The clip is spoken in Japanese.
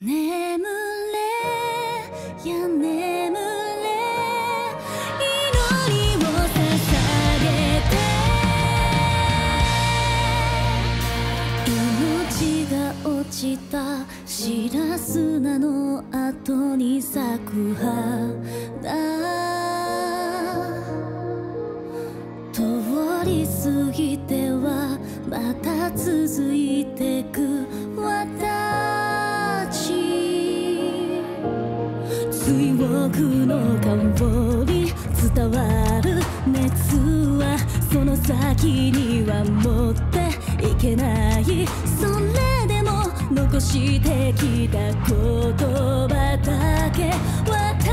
眠れや眠れ。祈りを捧げて命が落ちた白砂の後に咲く花通り過ぎてはまた続いて水木の香り伝わる熱はその先には持っていけない。それでも残してきた言葉だけ私